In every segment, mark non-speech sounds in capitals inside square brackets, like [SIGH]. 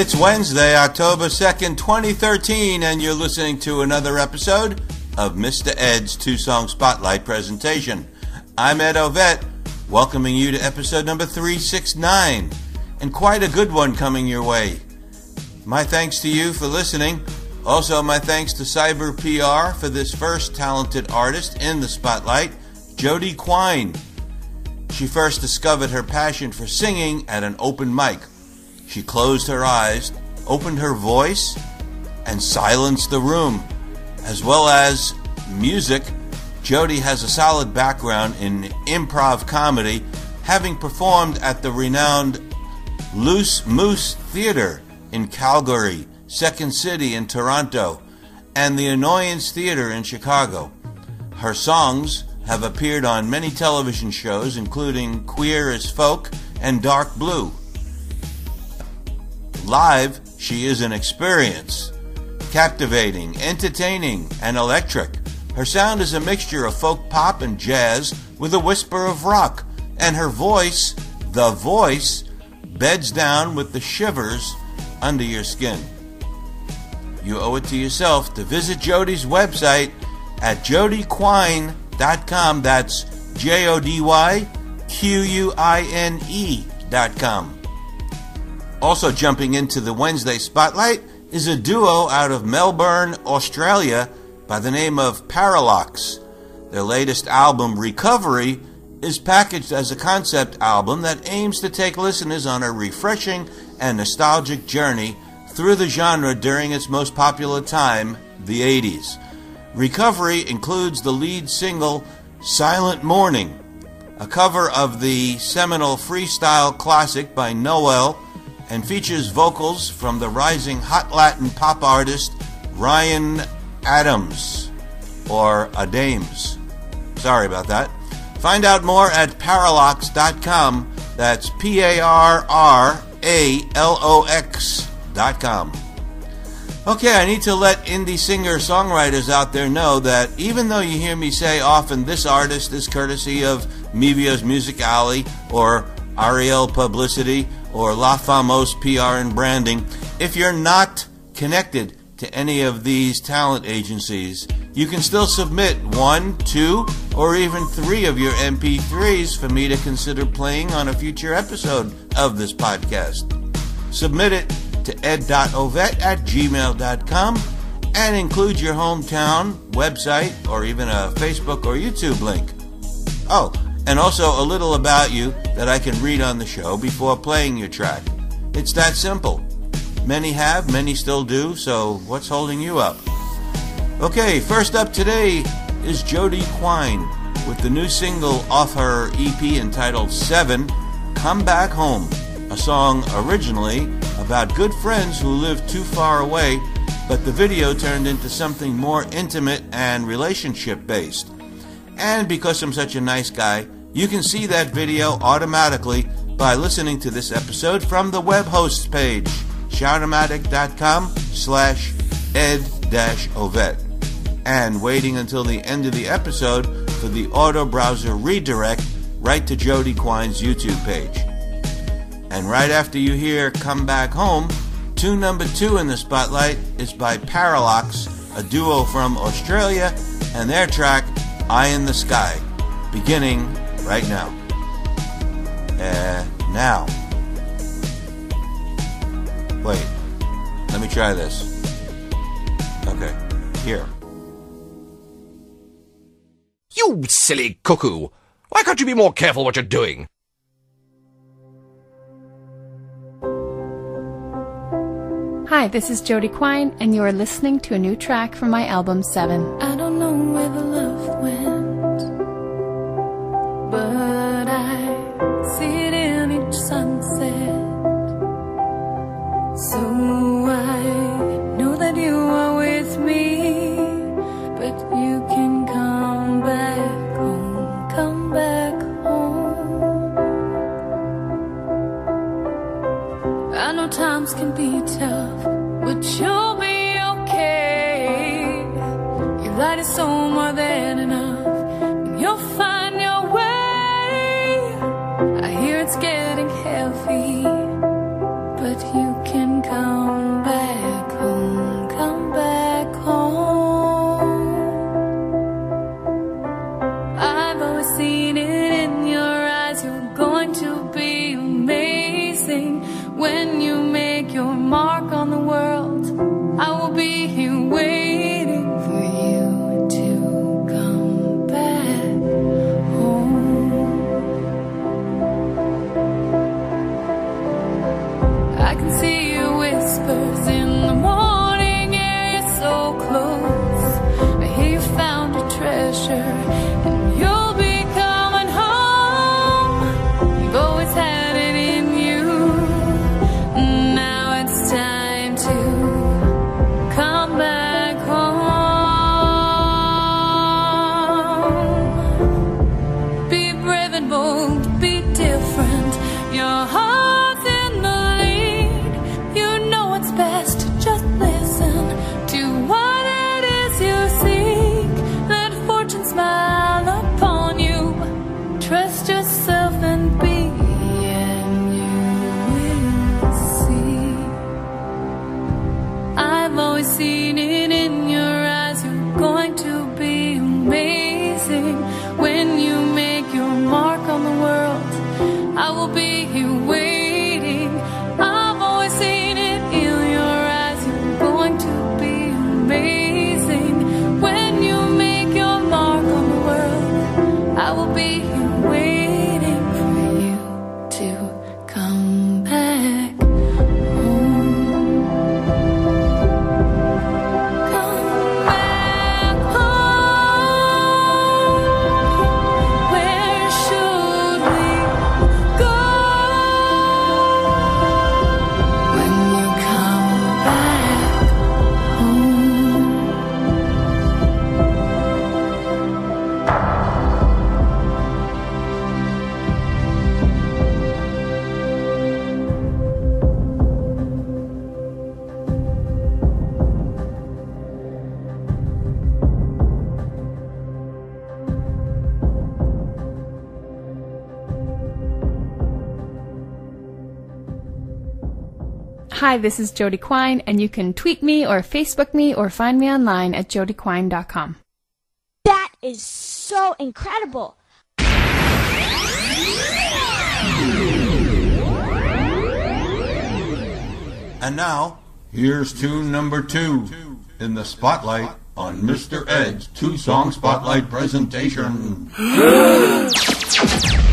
It's Wednesday, October 2nd, 2013, and you're listening to another episode of Mr. Ed's two song spotlight presentation. I'm Ed Ovett, welcoming you to episode number 369, and quite a good one coming your way. My thanks to you for listening. Also, my thanks to Cyber PR for this first talented artist in the spotlight, Jody Quine. She first discovered her passion for singing at an open mic she closed her eyes, opened her voice, and silenced the room. As well as music, Jody has a solid background in improv comedy, having performed at the renowned Loose Moose Theater in Calgary, Second City in Toronto, and the Annoyance Theater in Chicago. Her songs have appeared on many television shows, including Queer as Folk and Dark Blue. Live, she is an experience. Captivating, entertaining, and electric. Her sound is a mixture of folk pop and jazz with a whisper of rock, and her voice, the voice, beds down with the shivers under your skin. You owe it to yourself to visit Jody's website at jodyquine.com. That's J O D Y Q U I N E.com. Also jumping into the Wednesday spotlight is a duo out of Melbourne, Australia by the name of Parralox. Their latest album, Recovery, is packaged as a concept album that aims to take listeners on a refreshing and nostalgic journey through the genre during its most popular time, the 80s. Recovery includes the lead single Silent Morning, a cover of the seminal freestyle classic by Noel and features vocals from the rising hot Latin pop artist Ryan Adams, or Adames. Sorry about that. Find out more at parralox.com. That's P A R R A L O X.com. Okay, I need to let indie singer songwriters out there know that even though you hear me say often this artist is courtesy of Mevio's Music Alley or Ariel Publicity or LaFamos PR and Branding, if you're not connected to any of these talent agencies, you can still submit one, two, or even three of your MP3s for me to consider playing on a future episode of this podcast. Submit it to ed.ovett at gmail.com and include your hometown, website, or even a Facebook or YouTube link. Oh, and also a little about you that I can read on the show before playing your track. It's that simple. Many have, many still do, so what's holding you up? Okay, first up today is Jody Quine with the new single off her EP entitled Seven Come Back Home, a song originally about good friends who live too far away, but the video turned into something more intimate and relationship based. And because I'm such a nice guy, you can see that video automatically by listening to this episode from the web hosts page, shoutomatic.com slash ed-ovett, and waiting until the end of the episode for the auto browser redirect right to Jody Quine's YouTube page. And right after you hear Come Back Home, tune number two in the spotlight is by Parralox, a duo from Australia, and their track Eye in the Sky, beginning right now. Uh, now. Wait, let me try this. Okay, here. You silly cuckoo! Why can't you be more careful what you're doing? Hi, this is Jody Quine, and you are listening to a new track from my album 7. can see your whispers in Hi, this is Jody Quine, and you can tweet me or Facebook me or find me online at jodyquine.com. That is so incredible. And now, here's tune number two in the spotlight on Mr. Ed's two song spotlight presentation. [GASPS] [LAUGHS]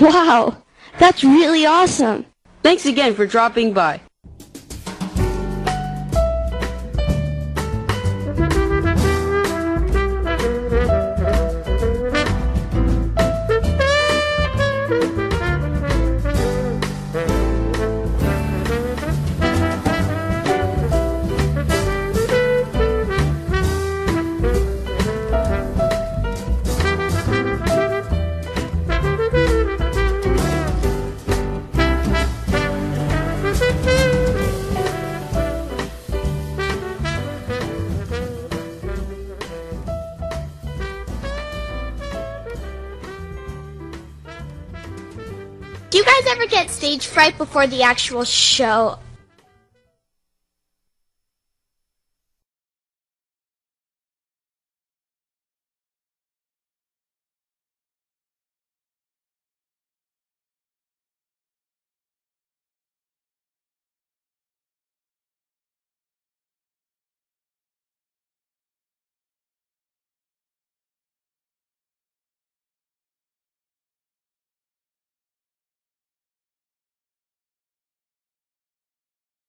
Wow, that's really awesome. Thanks again for dropping by. Get stage fright before the actual show?